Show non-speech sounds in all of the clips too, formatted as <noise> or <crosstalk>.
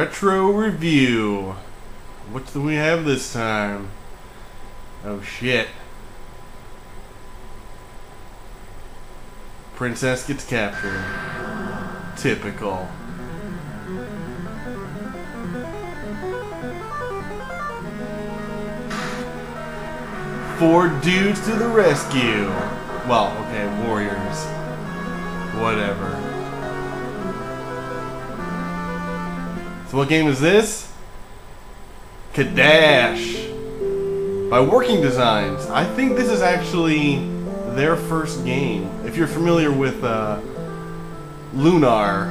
retro review. What do we have this time? Oh shit. Princess gets captured. Typical. Four dudes to the rescue. Well, okay, warriors. Whatever. So what game is this? Cadash. By Working Designs. I think this is actually their first game. If you're familiar with uh, Lunar,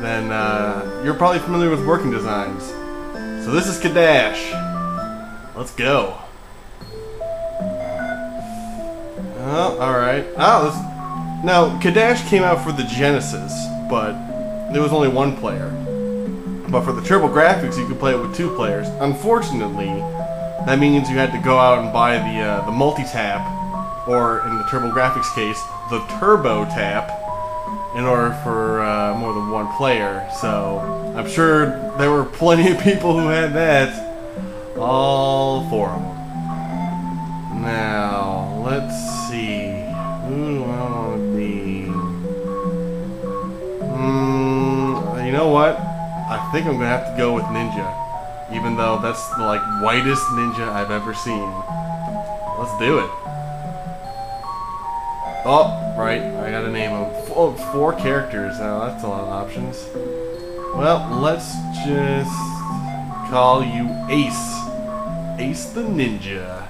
then uh, you're probably familiar with Working Designs. So this is Cadash. Let's go. Oh, alright. Oh, this... Now, Cadash came out for the Genesis, but there was only one player. But for the TurboGrafx, you could play it with two players. Unfortunately, that means you had to go out and buy the uh, the multi-tap, or in the TurboGrafx case, the Turbo Tap, in order for uh, more than one player. So I'm sure there were plenty of people who had that. All four of them. Now, let's see. Who do I want to be? Hmm, you know what? I think I'm gonna have to go with Ninja. Even though that's the like whitest ninja I've ever seen. Let's do it. Oh, right. I gotta name them. Oh, four characters. Now that's a lot of options. Well, let's just call you Ace. Ace the Ninja.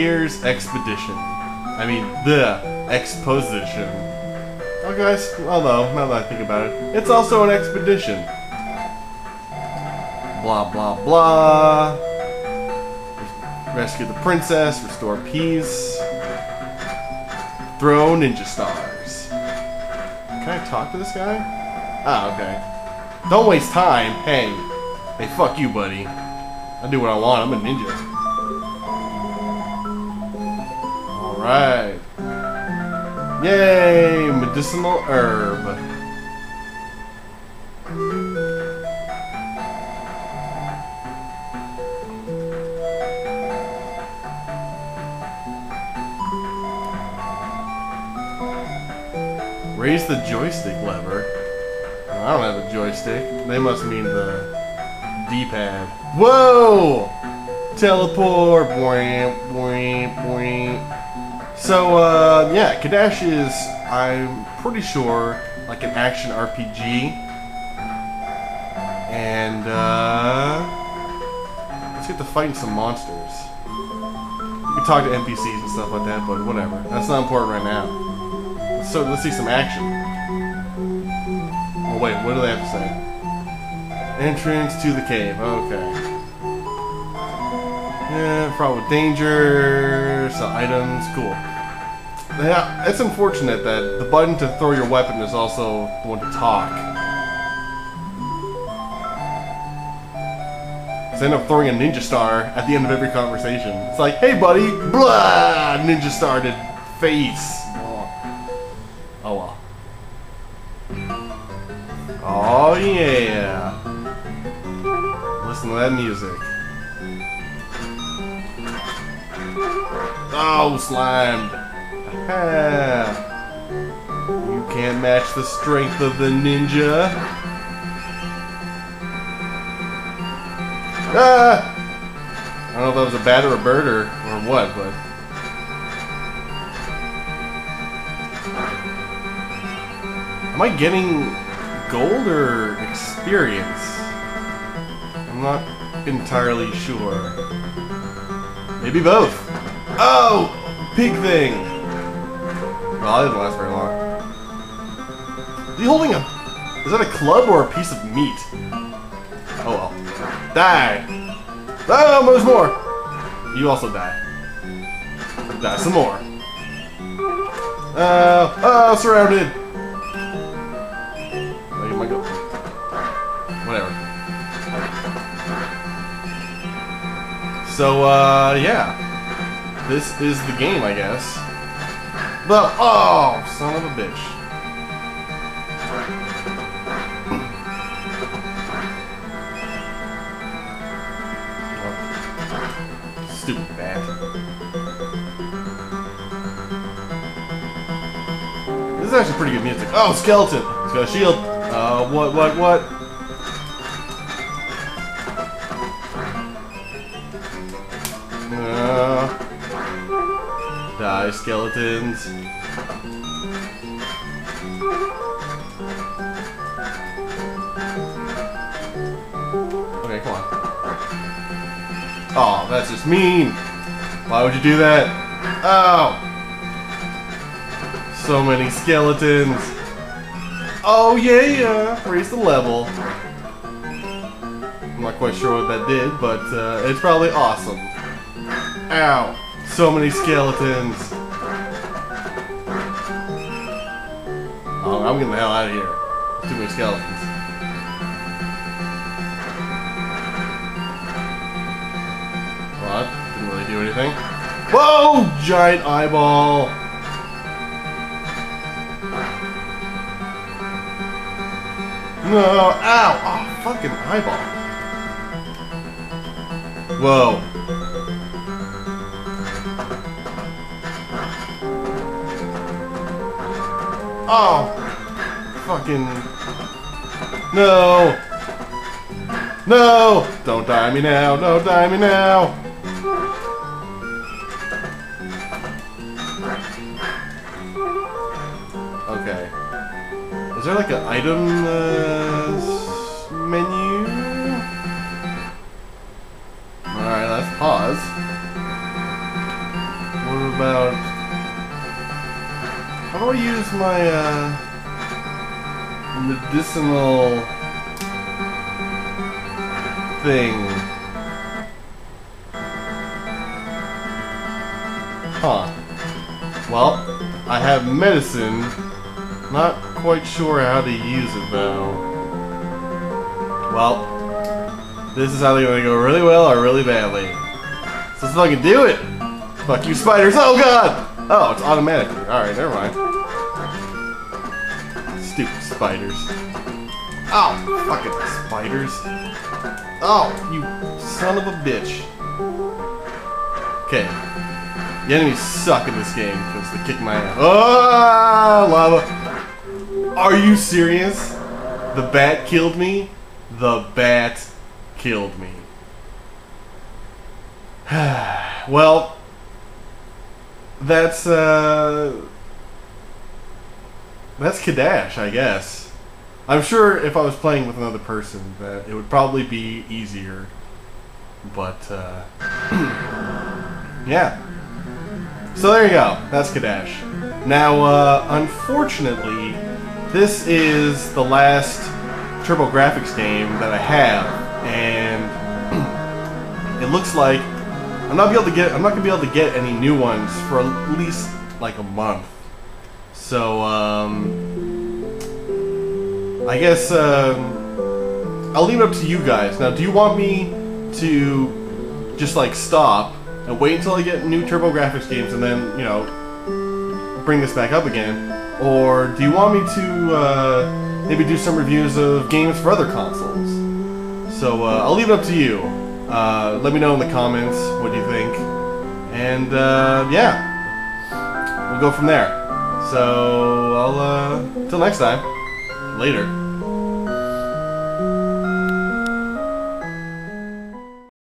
Here's Expedition. I mean, the Exposition. Oh, guys, although, now that I think about it, it's also an expedition. Blah, blah, blah. Rescue the princess, restore peace. Throw ninja stars. Can I talk to this guy? Ah, okay. Don't waste time. Hey. Hey, fuck you, buddy. I do what I want. I'm a ninja. Alright. Yay! Medicinal herb. Raise the joystick lever. I don't have a joystick. They must mean the D-pad. Whoa! Teleport. Boing, boing, boing. So, uh, yeah, Cadash is, I'm pretty sure, like an action RPG. And, uh, let's get to fighting some monsters. You can talk to NPCs and stuff like that, but whatever. That's not important right now. So let's see some action. Oh wait, what do they have to say? Entrance to the cave. Okay. <laughs> Yeah, fraught with danger. Sell items. Cool. Yeah, it's unfortunate that the button to throw your weapon is also the one to talk. So I end up throwing a ninja star at the end of every conversation. It's like, hey buddy, blah, ninja star started face. Oh well. Oh yeah. Listen to that music. Oh, slimed. You can't match the strength of the ninja. Ah! I don't know if that was a bat or a bird or, or what, but... Am I getting gold or experience? I'm not entirely sure. Maybe both. Oh! Pig thing! Well, that didn't last very long. Is he holding a... Is that a club or a piece of meat? Oh well. Die! Oh, there's more! You also die. Die some more. Uh, oh, surrounded! Whatever. So, uh, yeah. this is the game, I guess. Oh, son of a bitch. Stupid bat. This is actually pretty good music. Oh, skeleton! He's got a shield. Uh, what, what, what? Uh, die, skeletons. Okay, come on. Oh, that's just mean. Why would you do that? Oh! So many skeletons. Oh, yeah, yeah. Raise the level. I'm not quite sure what that did, but uh, it's probably awesome. Ow. So many skeletons. Oh, I'm getting the hell out of here. Too many skeletons. What? Didn't really do anything. Whoa! Giant eyeball! No! Ow! Oh, fucking eyeball. Whoa. Oh! Fucking... No! No! Don't die me now! Don't die me now! Okay. Is there like an item uh, menu? Alright, let's pause. What about... How do I use my uh, medicinal thing? Huh. Well, I have medicine. Not quite sure how to use it though. Well, this is either gonna go really well or really badly. So let's fucking do it! Fuck you spiders! Oh god! Oh, it's automatically. Alright, never mind. Stupid spiders. Oh, fucking spiders. Oh, you son of a bitch. Okay. The enemies suck in this game because they kick my ass. Oh, lava. Are you serious? The bat killed me? The bat killed me. <sighs> well, that's, uh. That's Cadash, I guess. I'm sure if I was playing with another person that it would probably be easier. But, uh. <clears throat> yeah. So there you go. That's Cadash. Now, uh, unfortunately, this is the last TurboGrafx game that I have, and <clears throat> it looks like I'm not be able to get I'm not gonna be able to get any new ones for at least like a month. So um, I guess um, I'll leave it up to you guys. Now, do you want me to just like stop and wait until I get new TurboGrafx games and then you know bring this back up again, or do you want me to uh, maybe do some reviews of games for other consoles? So uh, I'll leave it up to you. Uh, let me know in the comments what you think, and uh, yeah, we'll go from there. So I'll uh, till next time. Later.